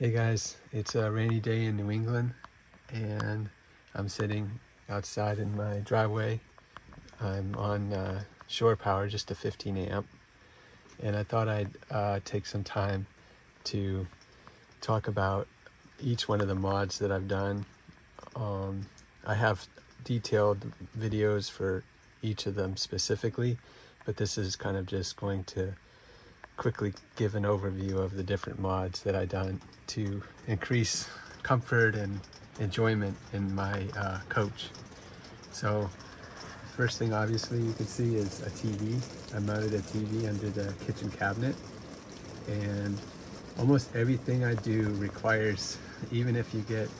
Hey guys, it's a rainy day in New England and I'm sitting outside in my driveway. I'm on uh, shore power, just a 15 amp. And I thought I'd uh, take some time to talk about each one of the mods that I've done. Um, I have detailed videos for each of them specifically, but this is kind of just going to quickly give an overview of the different mods that I done to increase comfort and enjoyment in my uh, coach. So first thing obviously you can see is a TV. I mounted a TV under the kitchen cabinet and almost everything I do requires, even if you get,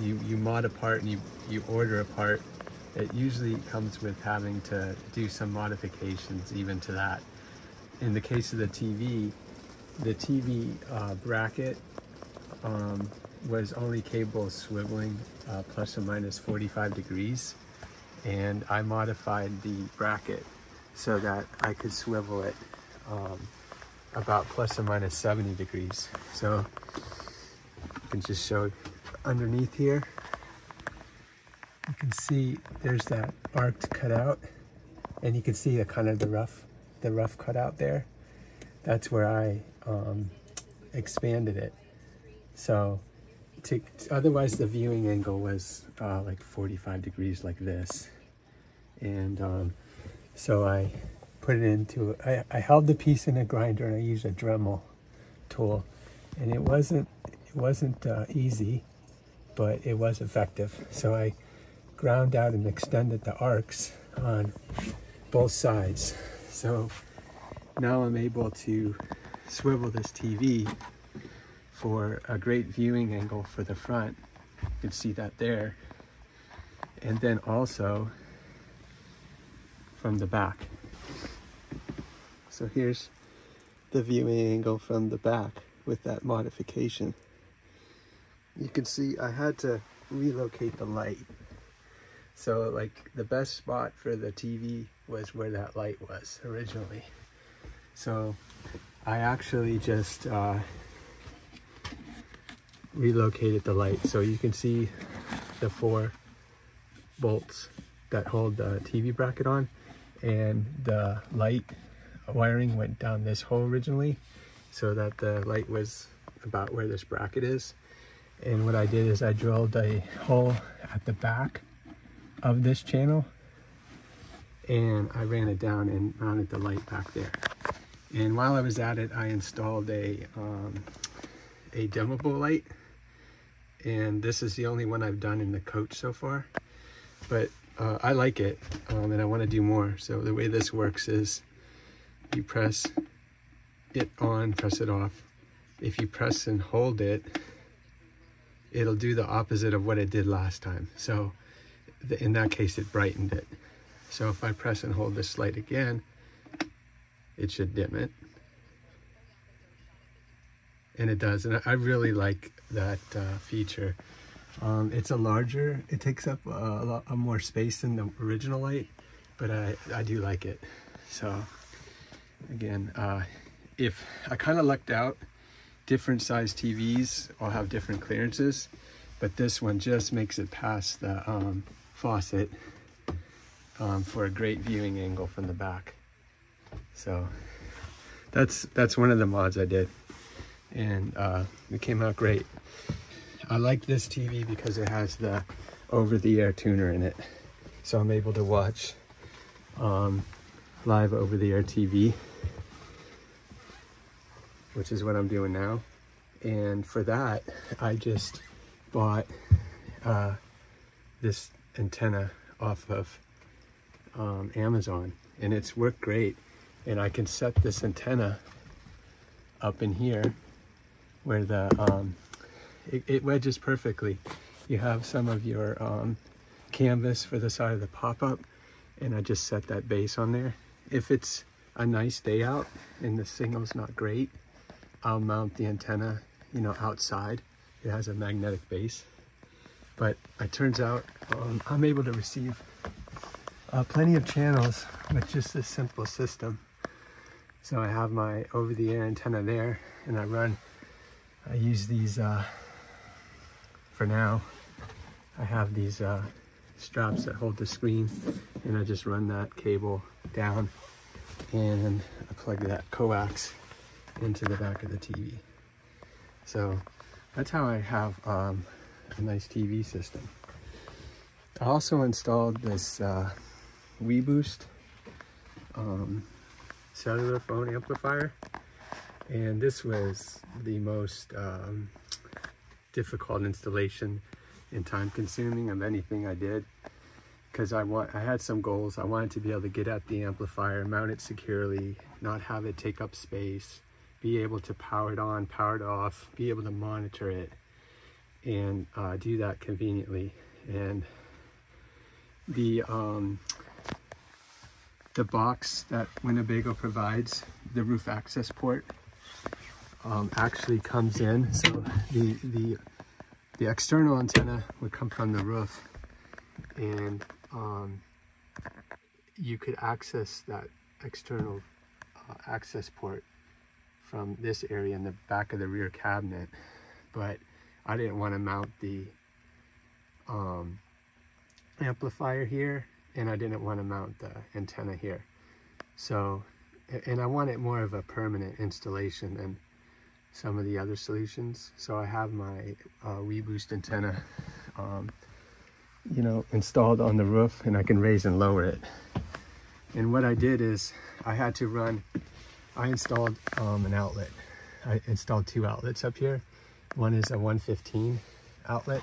you, you mod a part and you, you order a part, it usually comes with having to do some modifications even to that in the case of the TV, the TV uh, bracket um, was only capable of swiveling uh, plus or minus 45 degrees. And I modified the bracket so that I could swivel it um, about plus or minus 70 degrees. So I can just show underneath here. You can see there's that arced cutout and you can see the kind of the rough the rough cutout there, that's where I um, expanded it. So to, otherwise the viewing angle was uh, like 45 degrees like this. And um, so I put it into, I, I held the piece in a grinder and I used a Dremel tool. And it wasn't, it wasn't uh, easy, but it was effective. So I ground out and extended the arcs on both sides. So now I'm able to swivel this TV for a great viewing angle for the front. You can see that there. And then also from the back. So here's the viewing angle from the back with that modification. You can see I had to relocate the light. So like the best spot for the TV was where that light was originally. So I actually just uh, relocated the light. So you can see the four bolts that hold the TV bracket on and the light wiring went down this hole originally so that the light was about where this bracket is. And what I did is I drilled a hole at the back of this channel and I ran it down and mounted the light back there. And while I was at it, I installed a, um, a dimmable light. And this is the only one I've done in the coach so far. But uh, I like it um, and I want to do more. So the way this works is you press it on, press it off. If you press and hold it, it'll do the opposite of what it did last time. So in that case, it brightened it. So if I press and hold this light again, it should dim it. And it does, and I really like that uh, feature. Um, it's a larger, it takes up a, a lot more space than the original light, but I, I do like it. So again, uh, if I kind of lucked out, different size TVs all have different clearances, but this one just makes it past the um, faucet um, for a great viewing angle from the back. So that's that's one of the mods I did and uh, it came out great. I like this TV because it has the over-the-air tuner in it. So I'm able to watch um, live over-the-air TV, which is what I'm doing now. And for that, I just bought uh, this antenna off of um, Amazon and it's worked great. And I can set this antenna up in here where the, um, it, it, wedges perfectly. You have some of your um, canvas for the side of the pop-up and I just set that base on there. If it's a nice day out and the signal's not great, I'll mount the antenna, you know, outside. It has a magnetic base. But it turns out um, I'm able to receive uh, plenty of channels with just this simple system. So I have my over-the-air antenna there and I run I use these uh, for now. I have these uh, straps that hold the screen and I just run that cable down and I plug that coax into the back of the TV. So that's how I have um, a nice TV system. I also installed this uh, WeBoost um, cellular phone amplifier and this was the most um, difficult installation and time consuming of anything I did because I want I had some goals. I wanted to be able to get at the amplifier, mount it securely, not have it take up space, be able to power it on, power it off, be able to monitor it, and uh, do that conveniently. And the um, the box that Winnebago provides, the roof access port, um, actually comes in. So the the the external antenna would come from the roof and um, you could access that external uh, access port from this area in the back of the rear cabinet but I didn't want to mount the um, amplifier here and I didn't want to mount the antenna here so and I want it more of a permanent installation than some of the other solutions. So I have my uh, WeBoost antenna, um, you know, installed on the roof and I can raise and lower it. And what I did is I had to run, I installed um, an outlet. I installed two outlets up here. One is a 115 outlet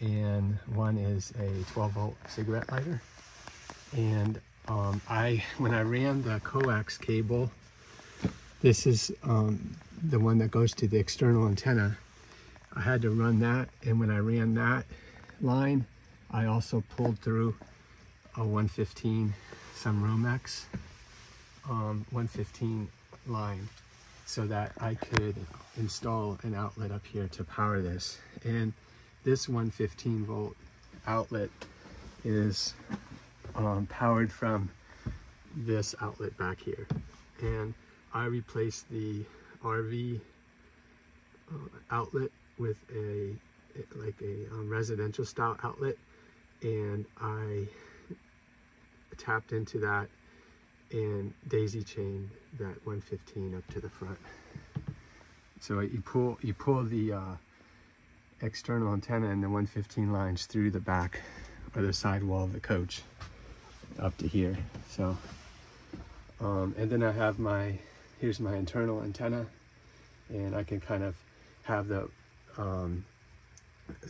and one is a 12 volt cigarette lighter. And um, I, when I ran the coax cable, this is um, the one that goes to the external antenna. I had to run that and when I ran that line I also pulled through a 115 some Romex um, 115 line so that I could install an outlet up here to power this. And this 115 volt outlet is um, powered from this outlet back here. And I replaced the RV uh, outlet with a like a um, residential style outlet. And I tapped into that and daisy chained that 115 up to the front. So you pull you pull the uh, external antenna and the 115 lines through the back or the side wall of the coach up to here. So um, and then I have my here's my internal antenna and I can kind of have the um,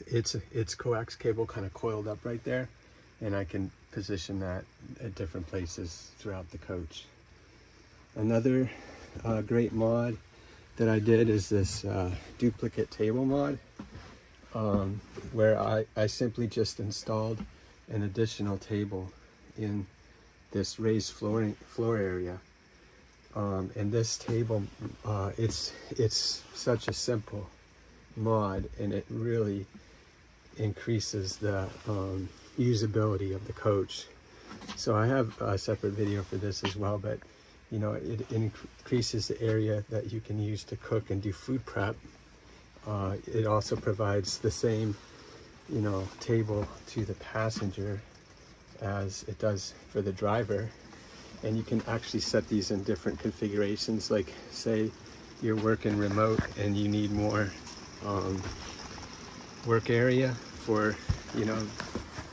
its its coax cable kind of coiled up right there and I can position that at different places throughout the coach. Another uh, great mod that I did is this uh, duplicate table mod um, where I, I simply just installed an additional table in this raised flooring floor area um, and this table, uh, it's, it's such a simple mod and it really increases the um, usability of the coach. So I have a separate video for this as well, but you know, it, increases the area that you can use to cook and do food prep. Uh, it also provides the same, you know, table to the passenger as it does for the driver and you can actually set these in different configurations like say you're working remote and you need more um, work area for you know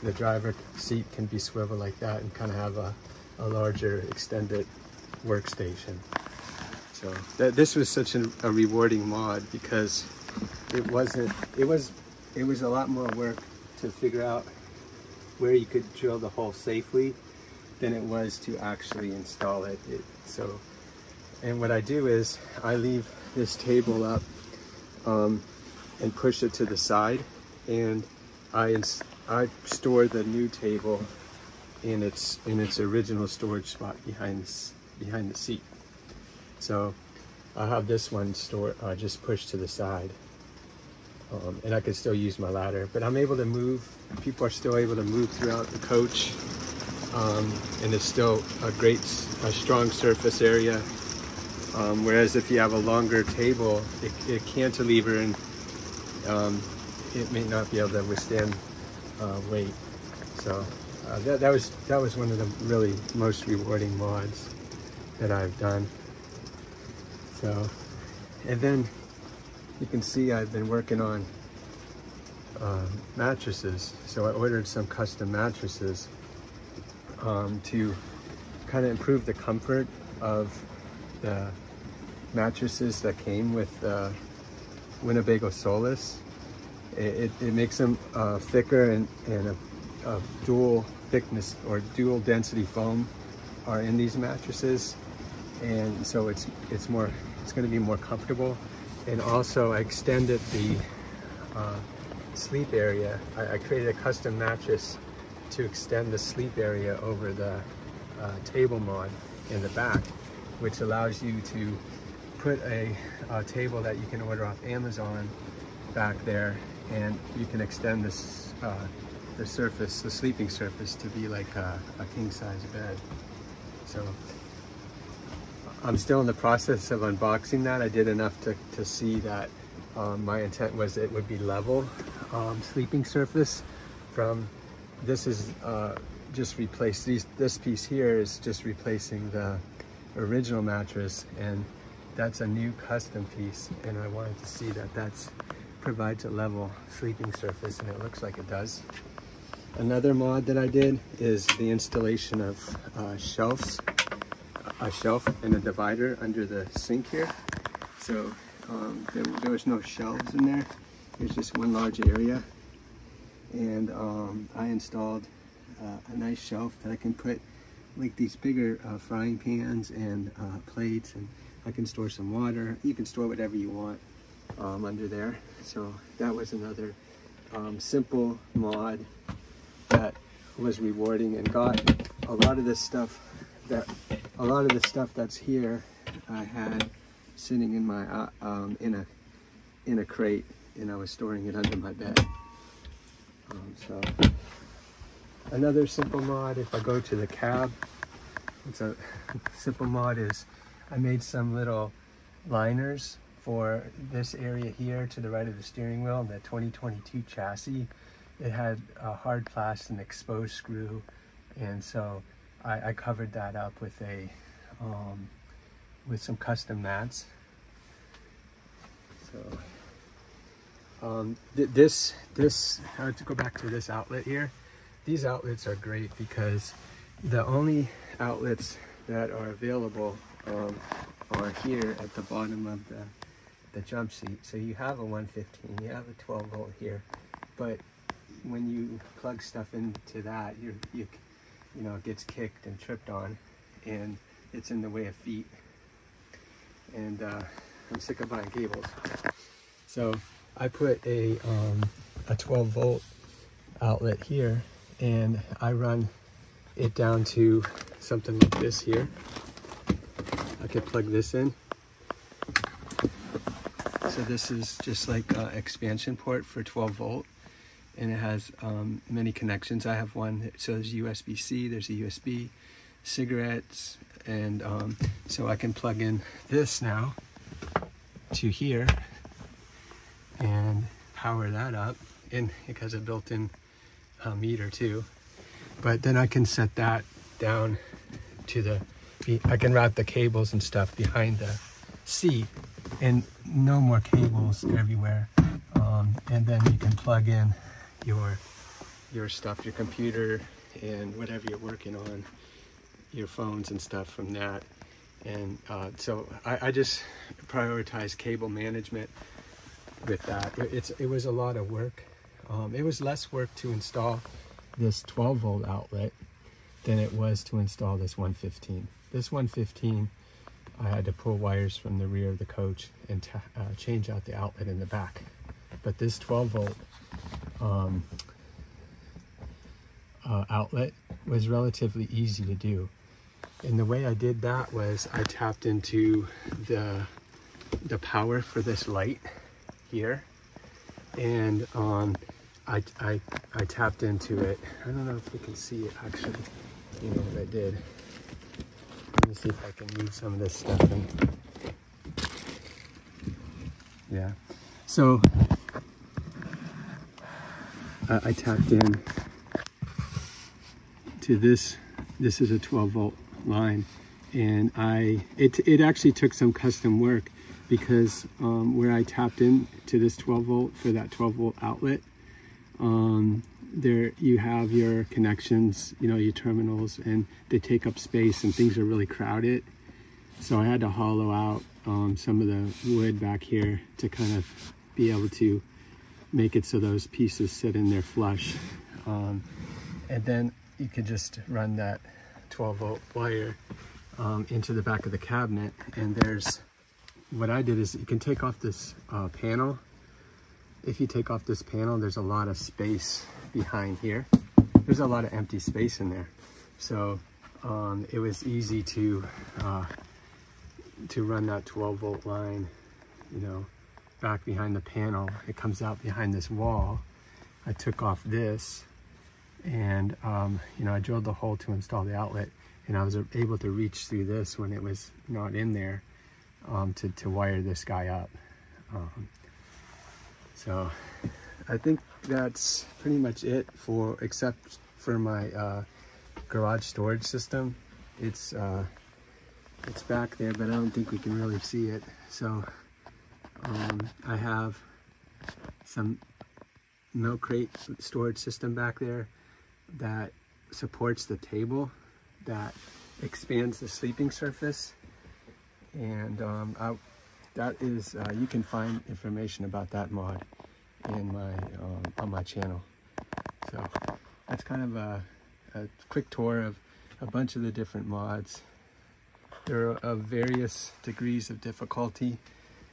the driver seat can be swivel like that and kind of have a, a larger extended workstation so that this was such an, a rewarding mod because it wasn't it was it was a lot more work to figure out where you could drill the hole safely than it was to actually install it. it. So, and what I do is I leave this table up um, and push it to the side and I, I store the new table in its in its original storage spot behind this, behind the seat. So I have this one store uh, just pushed to the side. Um, and I can still use my ladder, but I'm able to move. People are still able to move throughout the coach um, and it's still a great, a strong surface area. Um, whereas if you have a longer table, it, it cantilever and um, it may not be able to withstand uh, weight. So uh, that, that was that was one of the really most rewarding mods that I've done. So, and then you can see I've been working on uh, mattresses. So I ordered some custom mattresses um, to kind of improve the comfort of the mattresses that came with uh, Winnebago Solis. It, it, it makes them uh, thicker and, and a, a dual thickness or dual density foam are in these mattresses. And so it's, it's more, it's gonna be more comfortable. And also I extended the uh, sleep area. I, I, created a custom mattress to extend the sleep area over the uh, table mod in the back, which allows you to put a, a, table that you can order off Amazon back there and you can extend this uh, the surface, the sleeping surface to be like a, a king size bed. So I'm still in the process of unboxing that. I did enough to, to see that um, my intent was it would be level um, sleeping surface from this is uh, just replaced these this piece here is just replacing the original mattress and that's a new custom piece and I wanted to see that that's provides a level sleeping surface and it looks like it does. Another mod that I did is the installation of uh, shelves, a shelf and a divider under the sink here. So um, there, there, was no shelves in there. There's just one large area. And um, I installed uh, a nice shelf that I can put like these bigger uh, frying pans and uh, plates and I can store some water. You can store whatever you want um, under there. So that was another um, simple mod that was rewarding and got a lot of this stuff that a lot of the stuff that's here I had sitting in my uh, um, in a in a crate and I was storing it under my bed. Um, so another simple mod if I go to the cab it's a simple mod is I made some little liners for this area here to the right of the steering wheel, the 2022 chassis. It had a hard plastic exposed screw, and so I, I covered that up with a um, with some custom mats. So um, th this this to go back to this outlet here. These outlets are great because the only outlets that are available um, are here at the bottom of the the jump seat. So you have a 115, you have a 12 volt here, but when you plug stuff into that, you you you know gets kicked and tripped on, and it's in the way of feet. And uh, I'm sick of buying cables, so I put a um, a 12 volt outlet here, and I run it down to something like this here. I could plug this in so this is just like an expansion port for 12 volt and it has um, many connections. I have one that says USB-C, there's a USB, cigarettes, and um, so I can plug in this now to here and power that up and it has a built-in uh, meter too. But then I can set that down to the, I can route the cables and stuff behind the seat and no more cables everywhere. Um, and then you can plug in your your stuff, your computer and whatever you're working on, your phones and stuff from that. And uh, so I, I, just prioritize cable management with that. It's it was a lot of work. Um, it was less work to install this 12 volt outlet than it was to install this 115. This 115 I had to pull wires from the rear of the coach and uh, change out the outlet in the back. But this 12 volt um, uh, outlet was relatively easy to do. And the way I did that was I tapped into the, the power for this light here. And um, I, I, I tapped into it. I don't know if you can see it actually, you know what I did. Let me see if I can move some of this stuff and Yeah. So uh, I tapped in to this. This is a 12 volt line, and I it it actually took some custom work because um, where I tapped in to this 12 volt for that 12 volt outlet, um, there you have your connections, you know, your terminals, and they take up space and things are really crowded. So I had to hollow out um, some of the wood back here to kind of be able to make it so those pieces sit in there flush. Um, and then you can just run that 12 volt wire um, into the back of the cabinet. And there's, what I did is you can take off this uh, panel. If you take off this panel, there's a lot of space behind here. There's a lot of empty space in there. So um, it was easy to uh, to run that 12 volt line, you know, back behind the panel. It comes out behind this wall. I took off this and, um, you know, I drilled the hole to install the outlet and I was able to reach through this when it was not in there um, to, to wire this guy up. Um, so I think that's pretty much it for, except for my uh, garage storage system. It's, uh, it's back there, but I don't think we can really see it. So um, I have some milk crate storage system back there that supports the table that expands the sleeping surface. And um, I, that is, uh, you can find information about that mod in my, um, on my channel. So that's kind of a, a quick tour of a bunch of the different mods they're of various degrees of difficulty.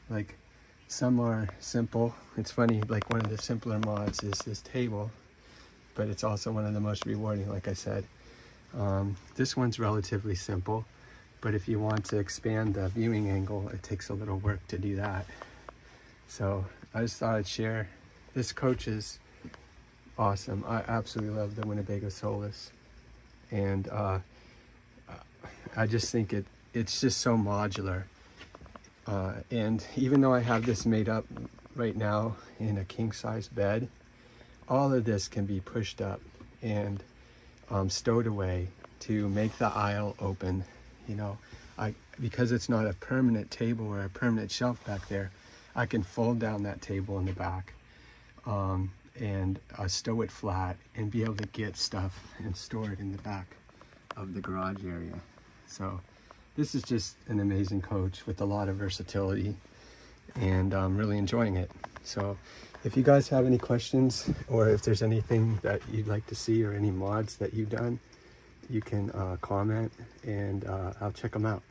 Like some are simple. It's funny, like one of the simpler mods is this table, but it's also one of the most rewarding, like I said. Um, this one's relatively simple, but if you want to expand the viewing angle, it takes a little work to do that. So I just thought I'd share. This coach is awesome. I absolutely love the Winnebago Solis. And uh, I just think it it's just so modular. Uh, and even though I have this made up right now in a king size bed, all of this can be pushed up and um, stowed away to make the aisle open. You know, I because it's not a permanent table or a permanent shelf back there, I can fold down that table in the back um, and uh, stow it flat and be able to get stuff and store it in the back of the garage area. So this is just an amazing coach with a lot of versatility and I'm really enjoying it. So if you guys have any questions or if there's anything that you'd like to see or any mods that you've done, you can uh, comment and uh, I'll check them out.